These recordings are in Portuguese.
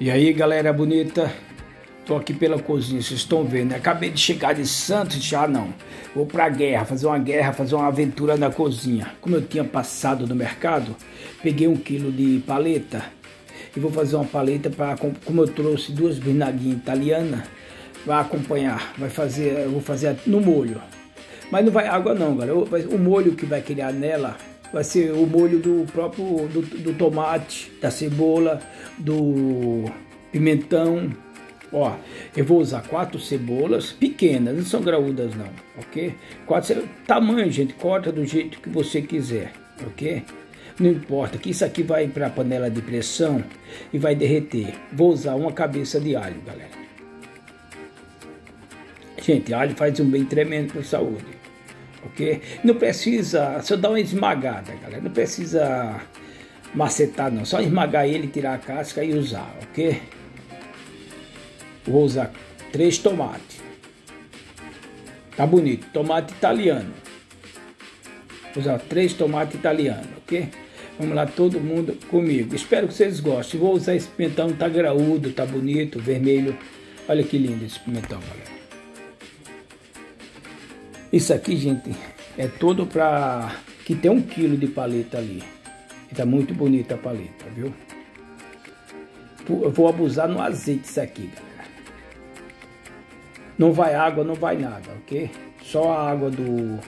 E aí, galera bonita, tô aqui pela cozinha, vocês estão vendo, né? Acabei de chegar de Santos, já não. Vou pra guerra, fazer uma guerra, fazer uma aventura na cozinha. Como eu tinha passado no mercado, peguei um quilo de paleta e vou fazer uma paleta para, como eu trouxe duas vinaguinhas italianas, vai acompanhar, vai fazer, eu vou fazer no molho. Mas não vai água não, galera. O molho que vai criar nela vai ser o molho do próprio do, do tomate, da cebola, do pimentão. Ó, eu vou usar quatro cebolas pequenas, não são graúdas não, ok? Quatro tamanho, gente, corta do jeito que você quiser, ok? Não importa, que isso aqui vai para a panela de pressão e vai derreter. Vou usar uma cabeça de alho, galera. Gente, alho faz um bem tremendo para a saúde ok? Não precisa, só dar uma esmagada, galera, não precisa macetar não, só esmagar ele, tirar a casca e usar, ok? Vou usar três tomates, tá bonito, tomate italiano, vou usar três tomates italianos, ok? Vamos lá, todo mundo comigo. Espero que vocês gostem. Vou usar esse pimentão, tá graúdo, tá bonito, vermelho. Olha que lindo esse pimentão, galera. Isso aqui, gente, é todo para que tem um quilo de paleta ali. E tá muito bonita a paleta, viu? Eu vou abusar no azeite isso aqui, galera. Não vai água, não vai nada, ok? Só a água do,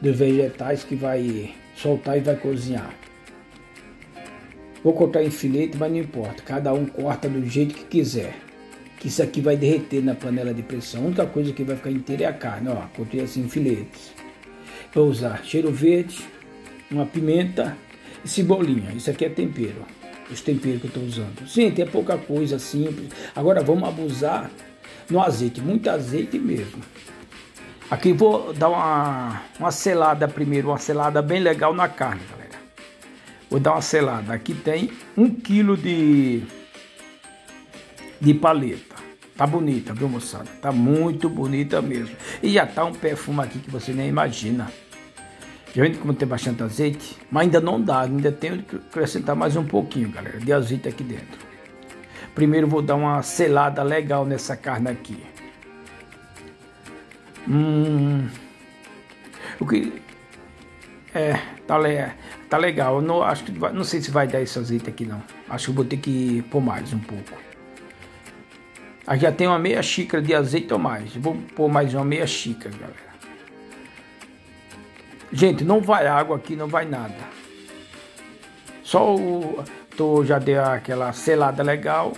dos vegetais que vai soltar e vai cozinhar. Vou cortar em filete, mas não importa. Cada um corta do jeito que quiser que isso aqui vai derreter na panela de pressão. A única coisa que vai ficar inteira é a carne, ó, cortei assim filetes. Vou usar cheiro verde, uma pimenta e cebolinha. Isso aqui é tempero, os temperos que eu estou usando. Gente, é pouca coisa, simples. Agora vamos abusar no azeite, muito azeite mesmo. Aqui vou dar uma, uma selada primeiro, uma selada bem legal na carne, galera. Vou dar uma selada. Aqui tem um quilo de, de paleta. Tá bonita, viu, moçada? Tá muito bonita mesmo. E já tá um perfume aqui que você nem imagina. Já vendo como tem bastante azeite? Mas ainda não dá, ainda tenho que acrescentar mais um pouquinho, galera, de azeite aqui dentro. Primeiro vou dar uma selada legal nessa carne aqui. Hum... O que... É, tá, le... tá legal. Não, acho que não sei se vai dar esse azeite aqui não. Acho que vou ter que pôr mais um pouco. Aqui já tem uma meia xícara de azeite ou mais. Vou pôr mais uma meia xícara, galera. Gente, não vai água aqui, não vai nada. Só o... Tô, já dei aquela selada legal.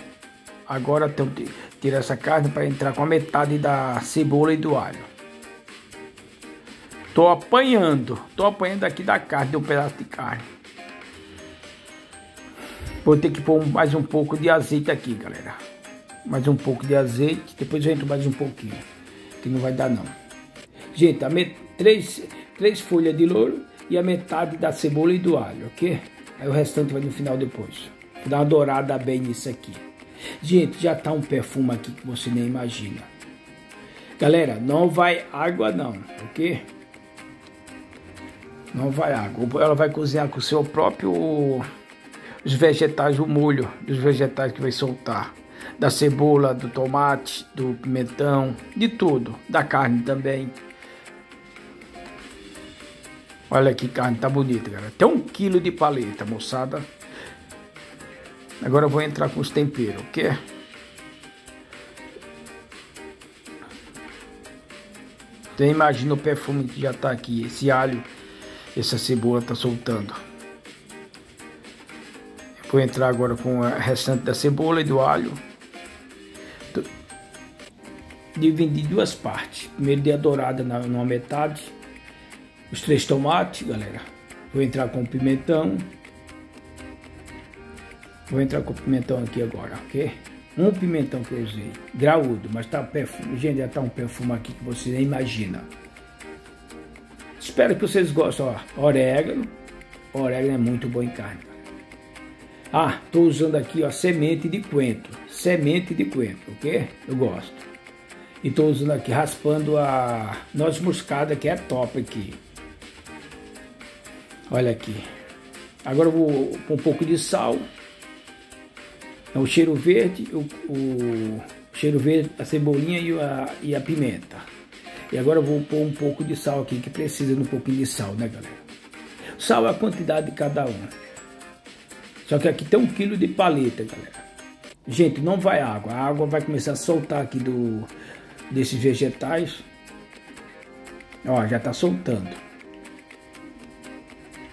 Agora que tirar essa carne para entrar com a metade da cebola e do alho. Tô apanhando. Tô apanhando aqui da carne, de um pedaço de carne. Vou ter que pôr mais um pouco de azeite aqui, galera mais um pouco de azeite, depois eu entro mais um pouquinho, que não vai dar não. Gente, a três, três folhas de louro e a metade da cebola e do alho, ok? Aí o restante vai no final depois. Vou dar uma dourada bem nisso aqui. Gente, já tá um perfume aqui que você nem imagina. Galera, não vai água não, ok? Não vai água. Ela vai cozinhar com o seu próprio... Os vegetais, o molho dos vegetais que vai soltar da cebola, do tomate, do pimentão, de tudo, da carne também. Olha que carne tá bonita, galera. Tem um quilo de paleta, moçada. Agora eu vou entrar com os temperos, ok? Então imagina o perfume que já tá aqui, esse alho, essa cebola tá soltando. Vou entrar agora com o restante da cebola e do alho dividi em duas partes. Primeiro dei a dourada na, numa metade. Os três tomates, galera. Vou entrar com o pimentão. Vou entrar com o pimentão aqui agora, ok? Um pimentão que eu usei, graúdo, mas tá perfume. Gente, já tá um perfume aqui que você nem imagina. Espero que vocês gostem, ó. Orégano. Orégano é muito bom em carne. Ah, tô usando aqui, ó, semente de coentro. Semente de coentro, ok? Eu gosto. E estou usando aqui, raspando a noz moscada, que é top aqui. Olha aqui. Agora eu vou pôr um pouco de sal. É o cheiro verde, o, o cheiro verde, a cebolinha e a, e a pimenta. E agora eu vou pôr um pouco de sal aqui, que precisa de um pouquinho de sal, né, galera? Sal é a quantidade de cada um. Só que aqui tem um quilo de paleta, galera. Gente, não vai água. A água vai começar a soltar aqui do, desses vegetais. Ó, já tá soltando.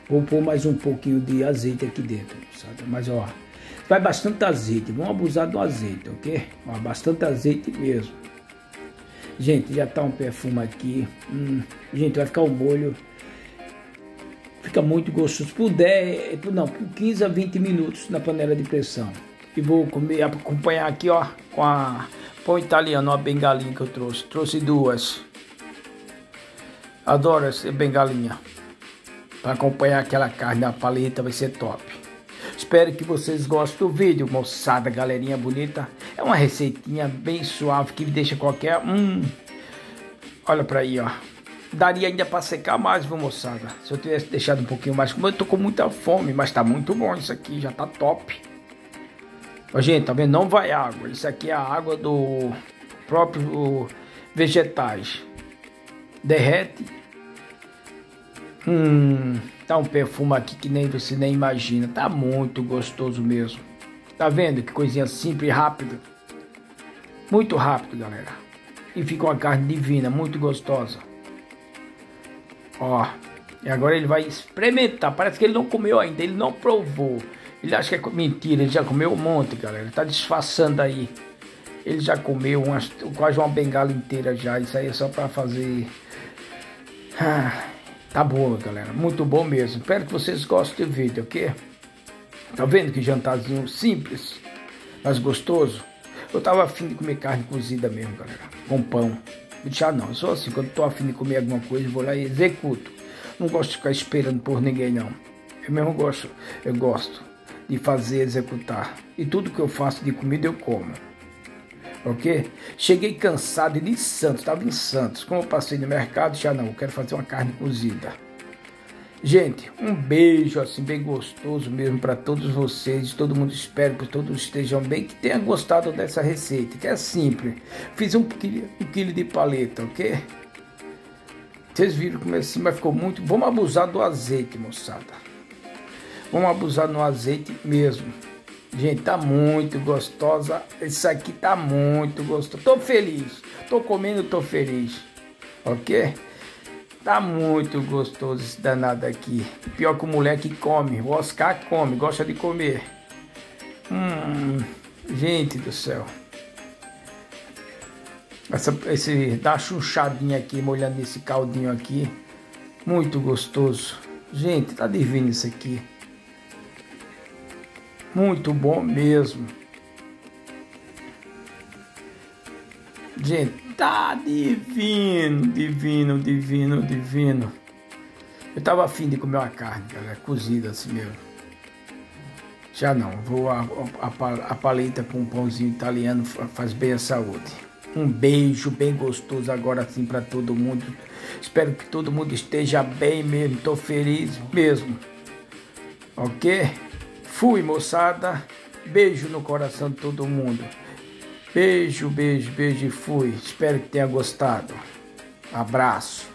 Vou pôr mais um pouquinho de azeite aqui dentro? Mas ó, vai bastante azeite. Vamos abusar do azeite, ok? Ó, bastante azeite mesmo. Gente, já tá um perfume aqui. Hum, gente, vai ficar o molho. Fica muito gostoso. Se puder, não, por 15 a 20 minutos na panela de pressão. E vou comer, acompanhar aqui, ó, com a pão italiano, uma bengalinha que eu trouxe. Trouxe duas. Adoro essa bengalinha. Para acompanhar aquela carne na paleta vai ser top. Espero que vocês gostem do vídeo, moçada, galerinha bonita. É uma receitinha bem suave que deixa qualquer... Hum, olha para aí, ó. Daria ainda para secar mais, viu, moçada? Se eu tivesse deixado um pouquinho mais. Como eu tô com muita fome, mas tá muito bom isso aqui, já tá top. Gente, tá vendo? Não vai água. Isso aqui é a água do próprio vegetais. Derrete. Hum, tá um perfume aqui que nem você nem imagina. Tá muito gostoso mesmo. Tá vendo que coisinha simples e rápida? Muito rápido, galera. E fica uma carne divina, muito gostosa. Ó, e agora ele vai experimentar. Parece que ele não comeu ainda, ele não provou. Ele acha que é mentira, ele já comeu um monte, galera. Ele tá disfarçando aí. Ele já comeu umas, quase uma bengala inteira já. Isso aí é só pra fazer. Ah, tá bom, galera. Muito bom mesmo. Espero que vocês gostem do vídeo, ok? Tá vendo que jantarzinho simples, mas gostoso? Eu tava afim de comer carne cozida mesmo, galera. Com pão. Já não, só assim, quando tô afim de comer alguma coisa, vou lá e executo. Não gosto de ficar esperando por ninguém, não. Eu mesmo gosto, eu gosto de fazer, executar. E tudo que eu faço de comida eu como. Ok? Cheguei cansado de Santos, estava em Santos. Como eu passei no mercado, já não, eu quero fazer uma carne cozida. Gente, um beijo assim bem gostoso mesmo para todos vocês. Todo mundo espero que todos estejam bem, que tenham gostado dessa receita, que é simples. Fiz um quilo, um quilo de paleta, ok? Vocês viram como é assim, mas ficou muito. Vamos abusar do azeite, moçada. Vamos abusar no azeite mesmo. Gente, tá muito gostosa. Isso aqui tá muito gostoso. Tô feliz. Tô comendo, tô feliz. Ok? Tá muito gostoso esse danado aqui. Pior que o moleque come. O Oscar come, gosta de comer. Hum, gente do céu. Essa, esse, uma chuchadinha aqui, molhando esse caldinho aqui. Muito gostoso. Gente, tá divino isso aqui. Muito bom mesmo. Gente, tá divino, divino, divino, divino. Eu tava afim de comer uma carne, galera, cozida assim mesmo. Já não, vou a, a, a paleta com um pãozinho italiano faz bem à saúde. Um beijo bem gostoso agora assim para todo mundo. Espero que todo mundo esteja bem mesmo. Tô feliz mesmo. Ok? Fui, moçada. Beijo no coração de todo mundo. Beijo, beijo, beijo e fui. Espero que tenha gostado. Abraço.